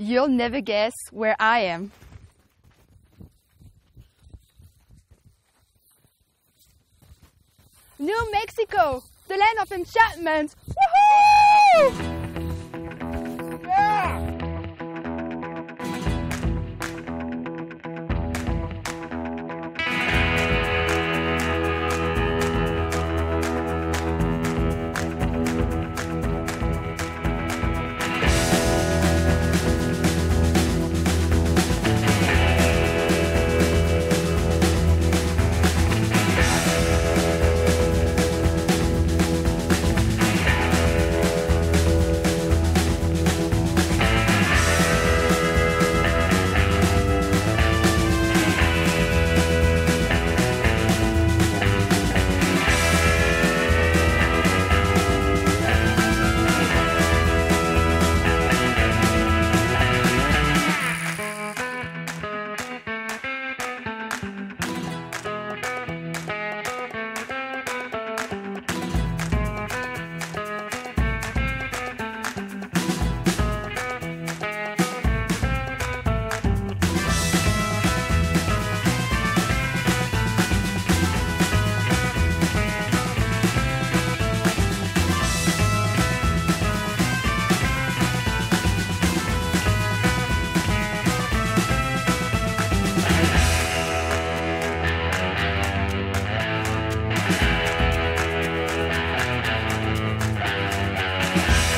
You'll never guess where I am. New Mexico, the land of enchantment. Woohoo! Yeah.